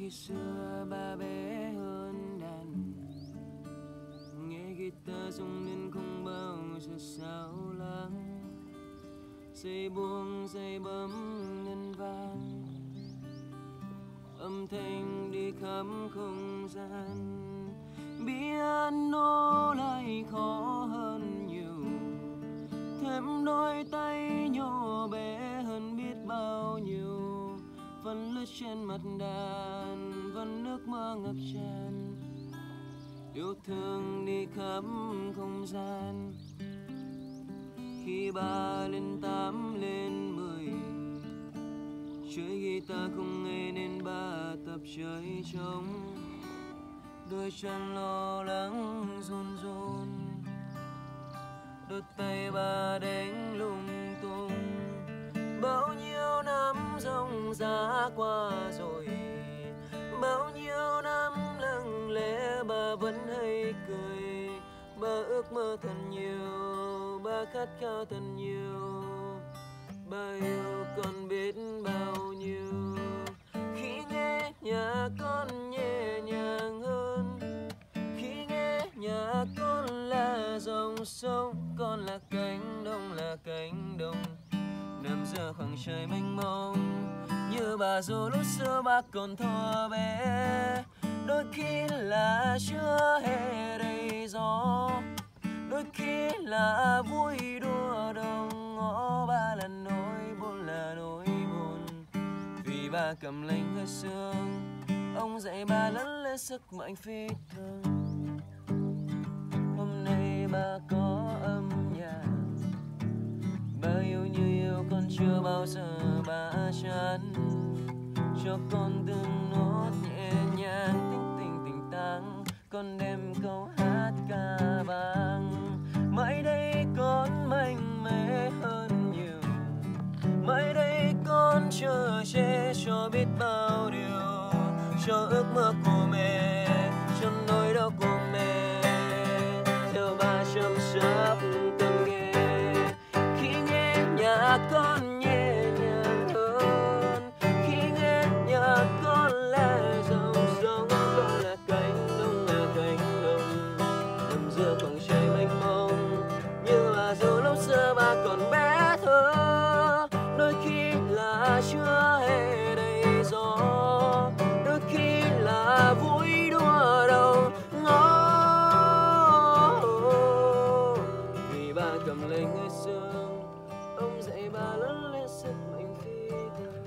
khi xưa ba bé hơn đàn. Nghe guitar rung nên không bao giờ sao lắng dây buông dây bấm nên vang. Âm thanh đi khắp không gian. Piano lại khó hơn nhiều. Thêm đôi tay nhỏ bé hơn biết bao nhiêu. Vẫn lướt trên mặt đàn vẫn nước mơ ngập tràn. Yêu thương đi khắp không gian. Khi ba lên tám lên mười chơi guitar không nghe nên ba tập chơi trống. Đôi chân lo lắng run run, đôi tay ba đánh lung tung. Bao nhiêu năm rong giá qua rồi bao nhiêu năm lặng lẽ bà vẫn hay cười. Bà ước mơ thật nhiều, bà khát khao thật nhiều. Bà yêu con biết bao nhiêu. Khi nghe nhà con nhẹ nhàng hơn, khi nghe nhà con là dòng sông, con là cánh đồng, là cánh đồng. Nằm giữa khoảng trời mênh mông và dù lúc xưa ba còn thơ bé, đôi khi là chưa hề đầy gió. Đôi khi là vui đùa đồng ngõ, ba là nỗi buồn, là nỗi buồn. Vì ba cầm lấy hơi sương ông dạy ba lớn lên sức mạnh phi thường. Hôm nay ba có âm nhạc ba yêu như yêu con chưa bao giờ ba chán cho con từng nốt nhẹ nhàng tinh tình tình tang, con đem câu hát ca vang. Mãi đây con mạnh mẽ hơn nhiều, mãi đây con chờ che cho biết bao điều, cho ước mơ của mẹ, cho nỗi đau của cầm lấy người xương ông dạy ba lớn lên sức mạnh phi thường.